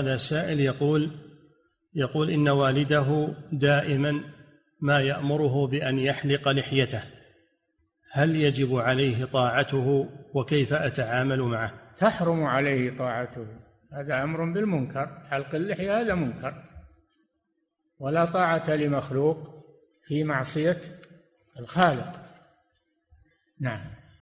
هذا سائل يقول يقول إن والده دائما ما يأمره بأن يحلق لحيته. هل يجب عليه طاعته وكيف أتعامل معه؟ تحرم عليه طاعته. هذا أمر بالمنكر. حلق اللحية هذا منكر. ولا طاعة لمخلوق في معصية الخالق. نعم.